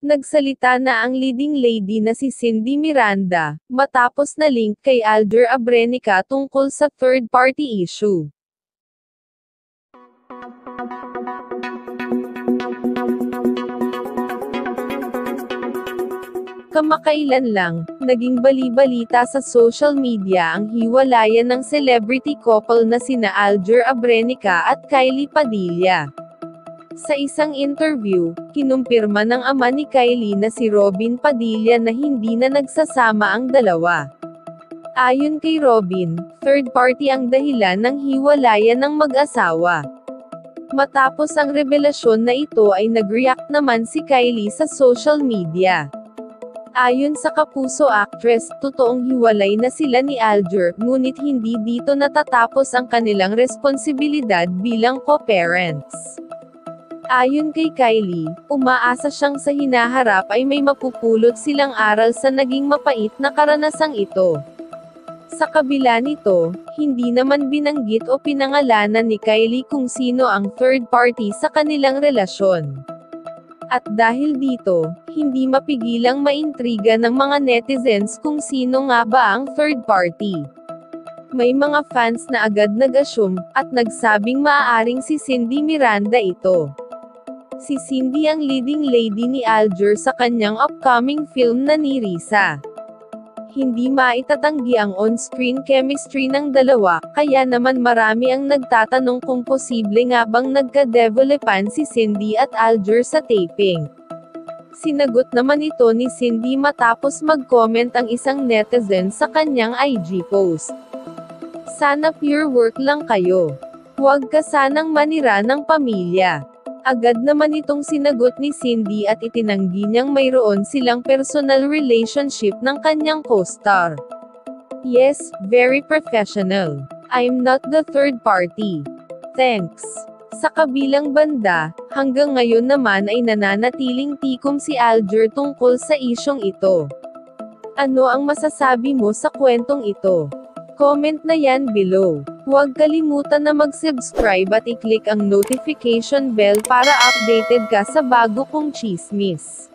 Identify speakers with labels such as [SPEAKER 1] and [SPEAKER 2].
[SPEAKER 1] Nagsalita na ang leading lady na si Cindy Miranda, matapos na link kay Alder Abrenica tungkol sa third-party issue. Kamakailan lang, naging bali-balita sa social media ang hiwalayan ng celebrity couple na sina Alger Abrenica at Kylie Padilla. Sa isang interview, kinumpirma ng ama ni Kylie na si Robin Padilla na hindi na nagsasama ang dalawa. Ayon kay Robin, third party ang dahilan ng hiwalayan ng mag-asawa. Matapos ang revelasyon na ito ay nag-react naman si Kylie sa social media. Ayon sa Kapuso actress, totoong hiwalay na sila ni Alger, ngunit hindi dito natatapos ang kanilang responsibilidad bilang co-parents. Ayon kay Kylie, umaasa siyang sa hinaharap ay may mapupulot silang aral sa naging mapait na karanasang ito. Sa kabila nito, hindi naman binanggit o pinangalanan ni Kylie kung sino ang third party sa kanilang relasyon. At dahil dito, hindi mapigilang maintriga ng mga netizens kung sino nga ba ang third party. May mga fans na agad nag-assume, at nagsabing maaaring si Cindy Miranda ito. Si Cindy ang leading lady ni Alger sa kanyang upcoming film na ni Risa hindi maitatanggi ang on-screen chemistry ng dalawa, kaya naman marami ang nagtatanong kung posible nga bang nagka-developan si Cindy at Alger sa taping. Sinagot naman ito ni Cindy matapos mag-comment ang isang netizen sa kanyang IG post. Sana pure work lang kayo. Huwag ka sanang manira ng pamilya. Agad naman itong sinagot ni Cindy at itinanggi niyang mayroon silang personal relationship ng kanyang co-star. Yes, very professional. I'm not the third party. Thanks. Sa kabilang banda, hanggang ngayon naman ay nananatiling tikom si Alger tungkol sa isyong ito. Ano ang masasabi mo sa kwentong ito? Comment na yan below. Huwag kalimutan na mag-subscribe at i-click ang notification bell para updated ka sa bago kong chismis.